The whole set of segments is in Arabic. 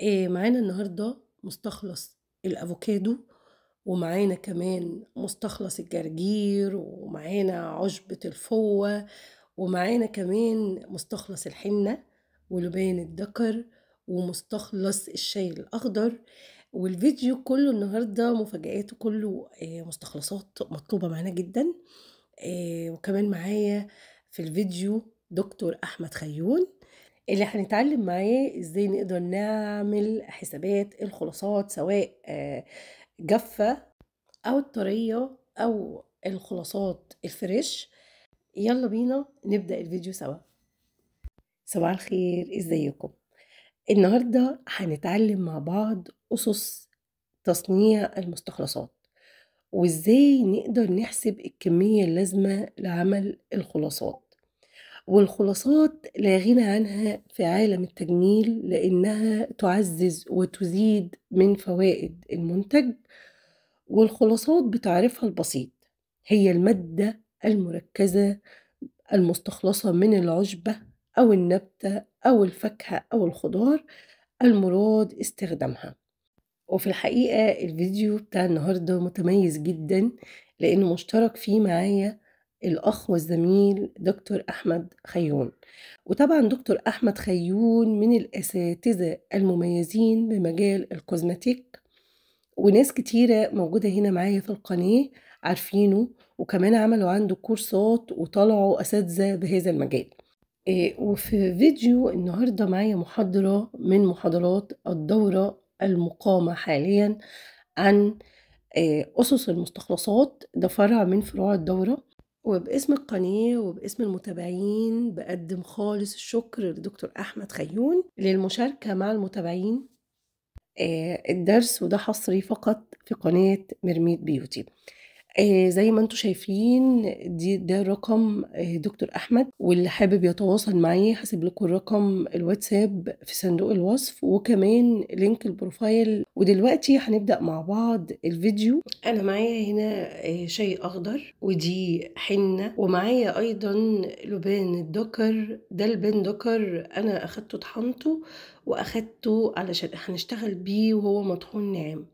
آآ معانا النهارده مستخلص الأفوكادو، ومعانا كمان مستخلص الجرجير، ومعانا عُشبة الفوّة، ومعانا كمان مستخلص الحنة، ولبان الدكر، ومستخلص الشاي الأخضر، والفيديو كلّه النهارده مفاجآت وكلّه آآ مستخلصات مطلوبة معانا جدًا، آآ وكمان معايا في الفيديو دكتور أحمد خيّون، اللي هنتعلم معاه إزاي نقدر نعمل حسابات الخلاصات سواء آآ جافة أو الطرية أو الخلاصات الفريش، يالّا بينا نبدأ الفيديو سوا. صباح الخير، إزيكم؟ النهارده هنتعلم مع بعض أُسس تصنيع المستخلصات، وإزاي نقدر نحسب الكمية اللازمة لعمل الخلاصات، والخلاصات لا غنى عنها في عالم التجميل لإنها تعزّز وتزيد من فوائد المنتج، والخلاصات بتعريفها البسيط هي المادة المركزة المستخلصة من العُشبة أو النبتة أو الفاكهة أو الخضار المُراد استخدامها، وفي الحقيقة الفيديو بتاع النهارده متميز جدًا لإنه مشترك فيه معايا الأخ والزميل دكتور أحمد خيّون، وطبعًا دكتور أحمد خيّون من الأساتذة المميزين بمجال الكوزماتيك، وناس كتيرة موجودة هنا معايا في القناة عارفينه، وكمان عملوا عنده كورسات وطلعوا أساتذة بهذا المجال. آآ وفي فيديو النهارده معايا محاضرة من محاضرات الدورة المُقامة حاليًا عن آآ أُسس المستخلصات، ده فرع من فروع الدورة، وباسم القناة وباسم المتابعين باقدّم خالص الشكر لدكتور أحمد خيّون للمشاركة مع المتابعين آآ الدرس وده حصري فقط في قناة ميرميد بيوتي. آآ زي ما أنتم شايفين دي ده رقم آآ دكتور أحمد، واللي حابب يتواصل معاه هاسيب لكم الرقم الواتساب في صندوق الوصف، وكمان link ال profile، ودلوقتي هنبدأ مع بعض الفيديو. أنا معايا هنا آآ شاي أخضر، ودي حنة، ومعايا أيضًا لبان الدكر، ده لبان دكر أنا أخدته طحنته، وأخدته علشان هنشتغل بيه وهو مطحون ناعم.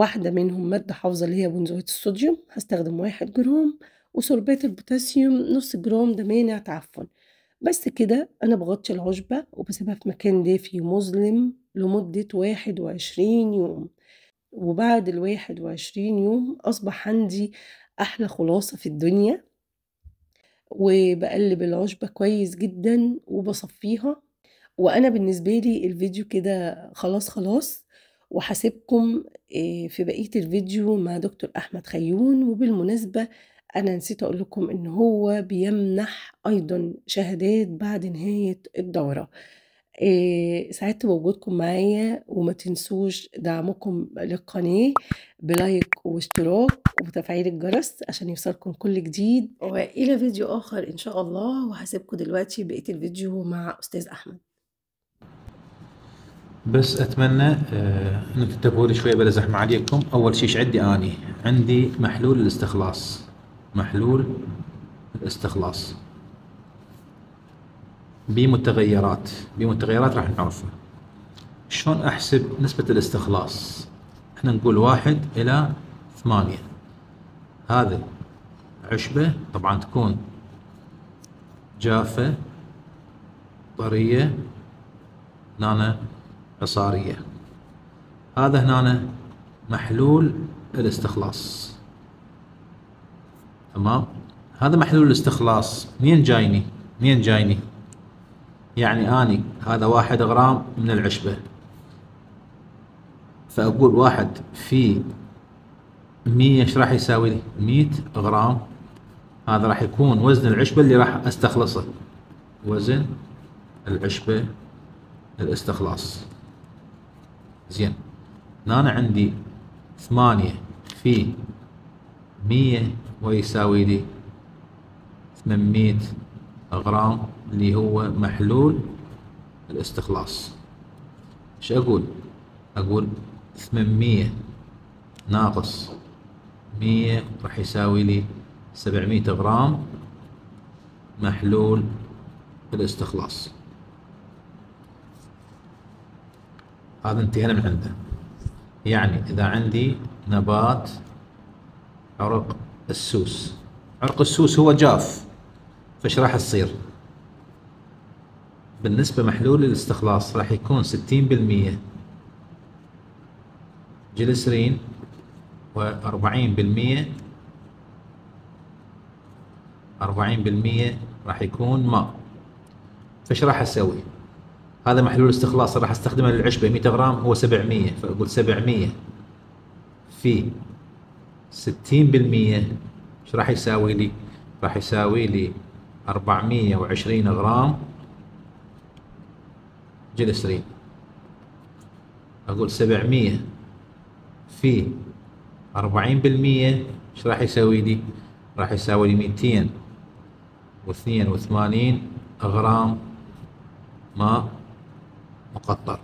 واحدة منهم مادة حافظة اللي هي بنزوات الصوديوم، هاستخدم 1 جرام، وسوربات البوتاسيوم نُص جرام ده مانع تعفن. بس كده أنا باغطّي العُشبة وباسيبها في مكان دافي مظلم لمدة 21 يوم، وبعد ال21 يوم أصبح عندي أحلى خلاصة في الدنيا. وباقلّب العُشبة كويس جدًا وباصفّيها، وأنا بالنسبة لي الفيديو كده خلاص، خلاص، وهاسيبكم آآ في بقية الفيديو مع دكتور أحمد خيّون، وبالمناسبة أنا نسيت أقول لكم إن هو بيمنح أيضًا شهادات بعد نهاية الدورة. آآ سعدت بوجودكم معايا، وما تنسوش دعمكم للقناة بلايك واشتراك وتفعيل الجرس عشان يوصلكم كل جديد. وإلى فيديو آخر إن شاء الله وهسيبكم دلوقتي بقية الفيديو مع أستاذ أحمد. بس أتمنى آه إنك تنتبهوا لي شوية بلا زحمة عليكم. أول شيء عندي؟ آني. عندي محلول الاستخلاص محلول الاستخلاص بمتغيرات. بمتغيرات راح نعرفها. شلون أحسب نسبة الاستخلاص؟ إحنا نقول واحد إلى ثمانية. هذه عشبة طبعا تكون جافة طرية هنا عصارية هذا هنا محلول الاستخلاص. تمام؟ هذا محلول الاستخلاص. منين جايني؟ منين جايني؟ يعني آني هذا واحد غرام من العشبة. فأقول واحد في مية إيش راح يساوي لي؟ مية غرام. هذا راح يكون وزن العشبة اللي راح أستخلصه. وزن العشبة الاستخلاص. زين. هنا عندي ثمانية في مية ويساوي لي ثمانمية غرام اللي هو محلول الاستخلاص. إيش أقول؟ أقول ثمانمية ناقص مية راح يساوي لي سبعمية غرام محلول الاستخلاص. هذا انتهينا من عنده يعني إذا عندي نبات عرق السوس. عرق السوس هو جاف فايش راح تصير؟ بالنسبة محلول الاستخلاص راح يكون ستين بالمية. جلسرين وأربعين بالمية. أربعين بالمية راح يكون ماء. فايش راح أسوي؟ هذا محلول استخلاص راح أستخدمه للعشبة 100 غرام هو 700 فأقول 700 في 60% إيش راح يساوي لي؟ راح يساوي لي 420 غرام جلسرين أقول 700 في 40% إيش راح يساوي لي؟ راح يساوي لي 282 غرام ماء مقطر.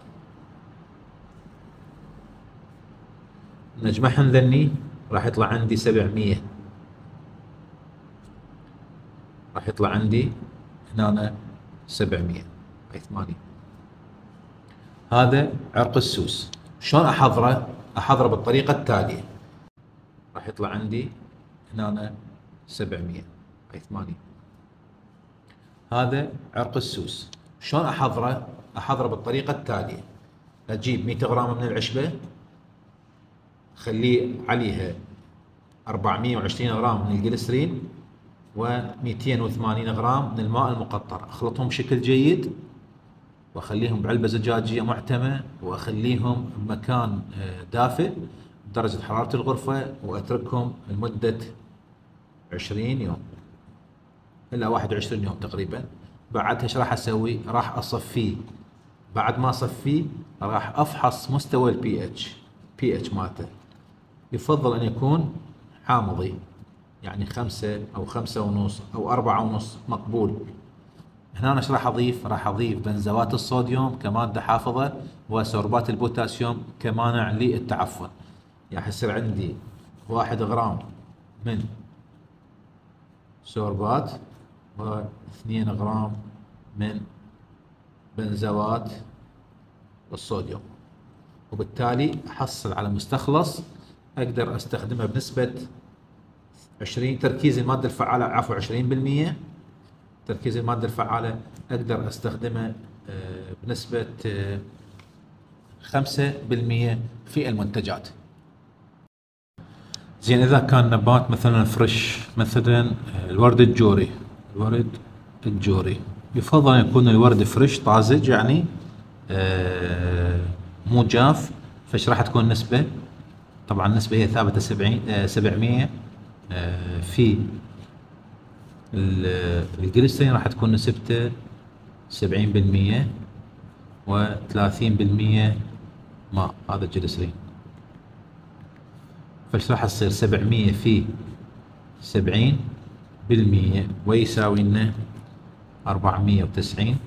نجمعهم ذني راح يطلع عندي 700 راح يطلع عندي هنا 700 اي 8 هذا عرق السوس. شلون أحضره؟ أحضره بالطريقة التالية. راح يطلع عندي هنا 700 اي 8 هذا عرق السوس. شلون أحضره؟ احضره بالطريقة التالية. أجيب 100 غرام من العشبة خليه عليها 420 غرام من الجليسرين و280 غرام من الماء المقطر أخلطهم بشكل جيد وأخليهم بعلبة زجاجية محتمة وأخليهم بمكان آه، دافئ بدرجة حرارة الغرفة وأتركهم لمدة 20 يوم. إلى 21 يوم تقريبا. بعدها إيش راح أسوي؟ راح أصفيه. بعد ما اصفيه راح أفحص مستوى البي اتش بي اتش مالته. يفضل أن يكون حامضي يعني خمسة أو خمسة ونص أو أربعة ونص مقبول. هنا إيش راح أضيف؟ راح أضيف بنزوات الصوديوم كمادة حافظة وسوربات البوتاسيوم كمانع للتعفن يعني يصير عندي واحد غرام من سوربات واثنين غرام من بنزوات الصوديوم. وبالتالي أحصل على مستخلص أقدر أستخدمه بنسبة 20 تركيز المادة الفعالة عفوا 20% تركيز المادة الفعالة أقدر أستخدمه آه، بنسبة 5% آه، في المنتجات. زين إذا كان نبات مثلا fresh مثلا الورد الجوري الورد الجوري. يفضل أن يكون الورد fresh طازج يعني آه مو جاف. فايش راح تكون النسبة طبعا النسبة هي ثابتة 70 آه 700 آه في الجليسرين راح تكون نسبته 70% و 30% ماء هذا الجليسرين فايش راح تصير سبعمية في سبعين بالمية. ويساوي لنا أربعمية وتسعين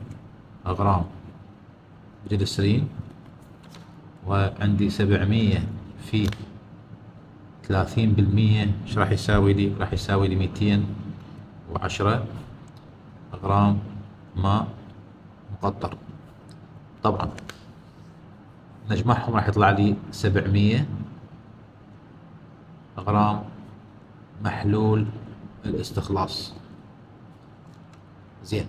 غرام جلسرين وعندي سبعمية في ثلاثين بالمية. إيش راح يساوي لي؟ راح يساوي لي ميتين وعشرة غرام ماء مقطر طبعا نجمعهم راح يطلع لي سبعمية غرام محلول الاستخلاص. زين.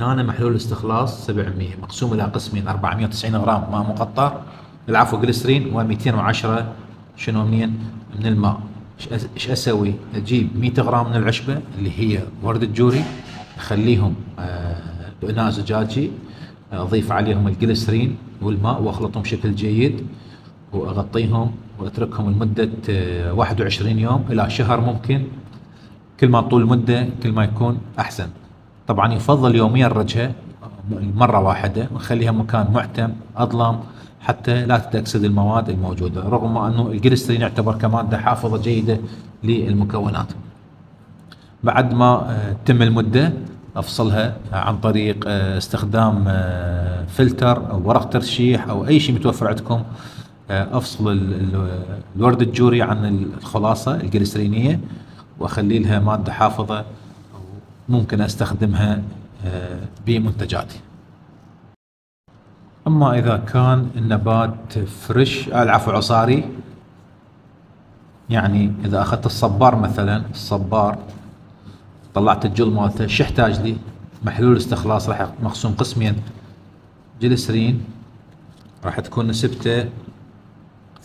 هنا محلول الاستخلاص 700 مقسوم إلى قسمين 490 غرام ماء مقطر العفو جليسرين و210 شنو منين؟ من الماء. إيش أسوي؟ أجيب 100 غرام من العشبة اللي هي ورد الجوري أخليهم آه، بإناء زجاجي أضيف عليهم الجليسرين والماء وأخلطهم بشكل جيد وأغطيهم وأتركهم لمدة 21 يوم إلى شهر ممكن. كل ما طول المده كل ما يكون أحسن. طبعا يفضل يوميا رجها مرة واحدة ونخليها مكان محتم أظلم حتى لا تتاكسد المواد الموجودة رغم أنه الجليسرين يعتبر كماده حافظة جيدة للمكونات. بعد ما تتم المدة أفصلها عن طريق استخدام فلتر أو ورق ترشيح أو أي شيء متوفر عندكم أفصل الورد الجوري عن الخلاصة الجليسرينيه وأخلي لها مادة حافظة ممكن أستخدمها بمنتجاتي أما إذا كان النبات فريش العفو عصاري يعني إذا أخذت الصبار مثلا الصبار طلعت الجل مالته إيش يحتاج لي؟ محلول استخلاص راح مقسوم قسمين جلسرين راح تكون نسبته 80%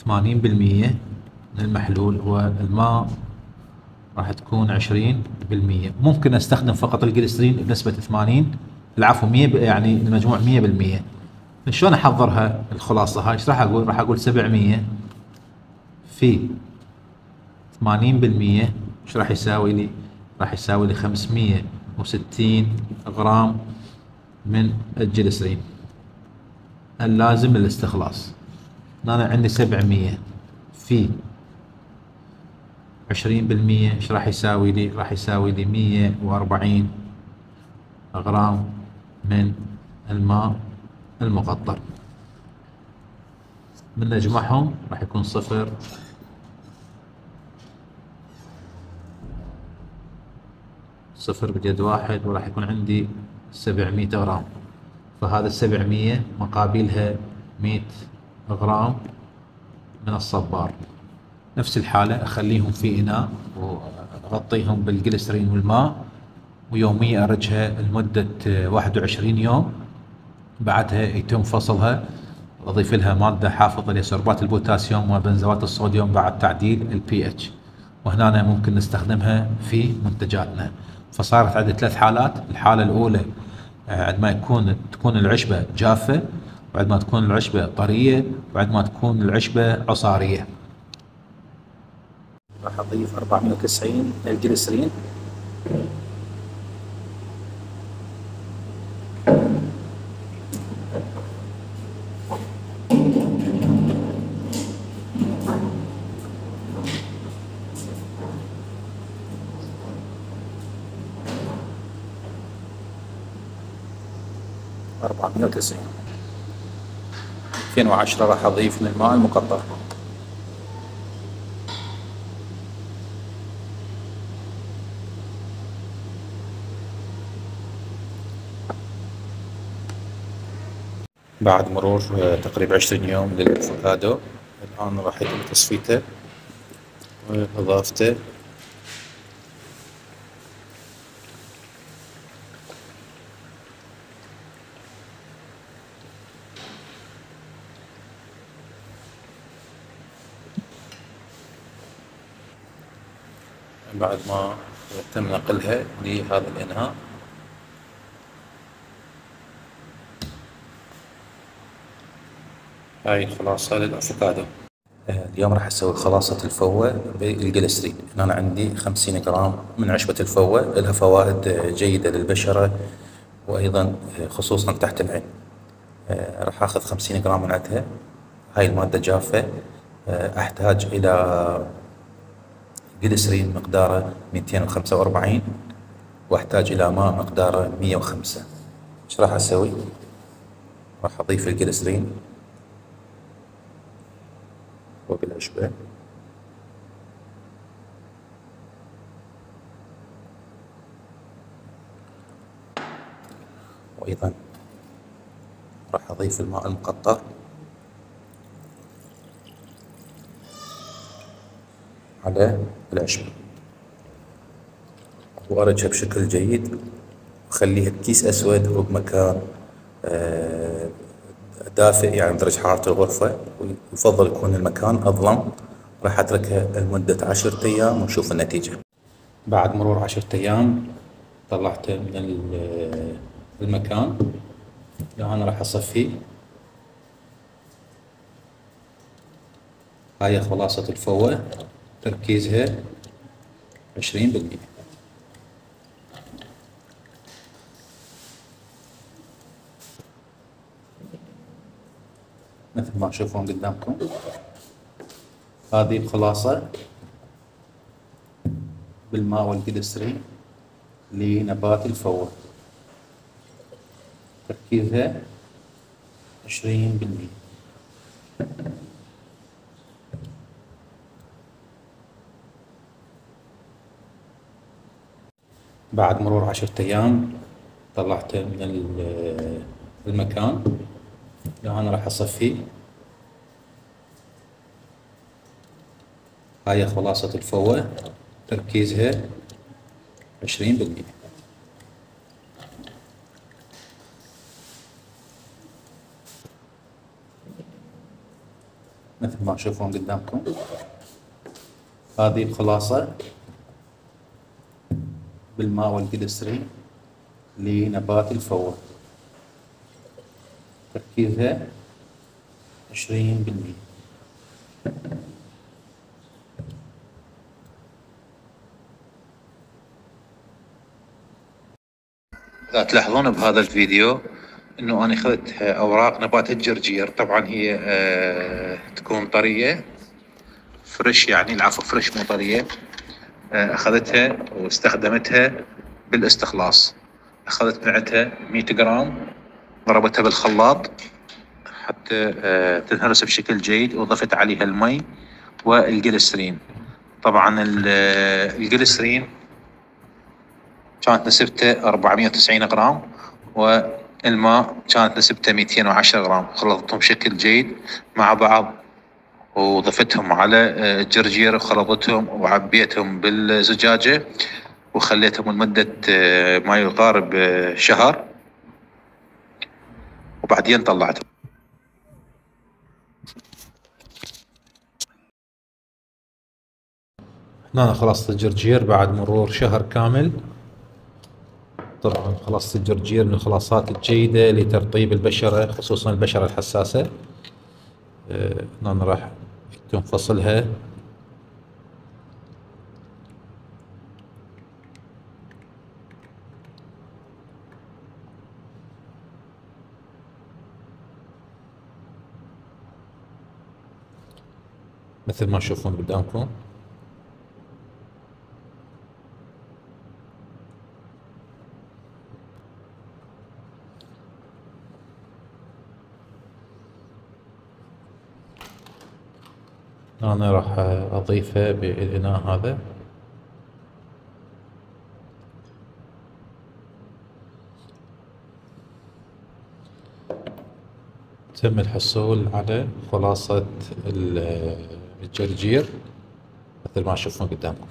من المحلول والماء راح تكون 20% ممكن أستخدم فقط الجليسرين بنسبة 80 العفو 100 يعني المجموع 100% شلون أحضرها الخلاصة هاي؟ إيش راح أقول؟ راح أقول 700 في 80% إيش راح يساوي لي؟ راح يساوي لي 560 غرام من الجليسرين اللازم للاستخلاص. أنا عندي 700 في 20% إيش راح يساوي لي؟ راح يساوي لي 140 غرام من الماء المقطر. من نجمعهم راح يكون صفر. صفر بجد واحد وراح يكون عندي 700 غرام. فهذا 700 مقابلها 100 غرام من الصبار. نفس الحالة أخليهم في إناء وأغطيهم بالجليسرين والماء ويوميا أرجها لمدة 21 يوم. بعدها يتم فصلها أضيف لها مادة حافظة سوربات البوتاسيوم وبنزوات الصوديوم بعد تعديل البي اتش وهنا ممكن نستخدمها في منتجاتنا. فصارت عندي ثلاث حالات. الحالة الأولى عندما يكون تكون العشبة جافة بعد ما تكون العشبة طرية بعد ما تكون العشبة عصارية. راح أضيف 490 الجليسرين وعشرة راح أضيف من الماء المقطر. بعد مرور تقريبا عشرين يوم للأفوكادو. الآن راح يتم تصفيته وإضافته. بعد ما تم نقلها لهذا الإناء هاي الخلاصة للأفوكادو اليوم راح أسوي خلاصة الفوة بالجليسرين أنا عندي خمسين جرام من عشبة الفوة إلها فوائد جيدة للبشرة وأيضا خصوصا تحت العين. راح آخذ خمسين جرام من عندها. هاي المادة جافة. آه، أحتاج إلى جليسرين مقداره 245 وأحتاج إلى ماء مقداره 105 إيش راح أسوي؟ راح أضيف الجليسرين العشبة وأيضا راح أضيف الماء المقطر. على العشبة وأرجها بشكل جيد. وخليها بكيس أسود وبمكان دافئ يعني درجة حرارة الغرفة ويفضل يكون المكان أظلم. راح أتركها لمدة عشرة أيام ونشوف النتيجة. بعد مرور عشرة أيام طلعته من ال- المكان. الآن راح أصفيه هاي خلاصة الفوة. تركيزها عشرين بالمية مثل ما تشوفون قدامكم. هذه الخلاصة بالماء والجليسرين لنبات الفوة تركيزها عشرين بالمية. بعد مرور عشرة أيام طلعته من ال- المكان الآن راح أصفيه هاي خلاصة الفوة. تركيزها عشرين بالمية مثل ما تشوفون قدامكم. هذه الخلاصة بالماء والجليسرين لنبات الفوة. تركيزها عشرين بالمية. إذا تلاحظون بهذا الفيديو إنه أنا اخذت أوراق نبات الجرجير. طبعا هي آه تكون طرية fresh يعني العفو fresh مو طرية. آه أخذتها واستخدمتها بالاستخلاص. أخذت معتها 100 جرام. ضربتها بالخلاط حتى آه تنهرس بشكل جيد وضفت عليها المي والجليسرين طبعا آه، الجليسرين كانت نسبته 490 جرام والماء كانت نسبته 210 جرام خلطتهم بشكل جيد مع بعض وضفتهم على آه، الجرجير وخلطتهم وعبيتهم بالزجاجة وخليتهم لمدة آه، ما يقارب آه، شهر. وبعدين طلعتهم هنا خلاصة الجرجير بعد مرور شهر كامل. طبعا خلاصة الجرجير من الخلاصات الجيدة لترطيب البشرة خصوصا البشرة الحساسة. آه، هنا راح يتم فصلها مثل ما تشوفون قدامكم. أنا راح أضيفه بالإناء هذا. تم الحصول على خلاصة الجرجير مثل ما تشوفون قدامكم.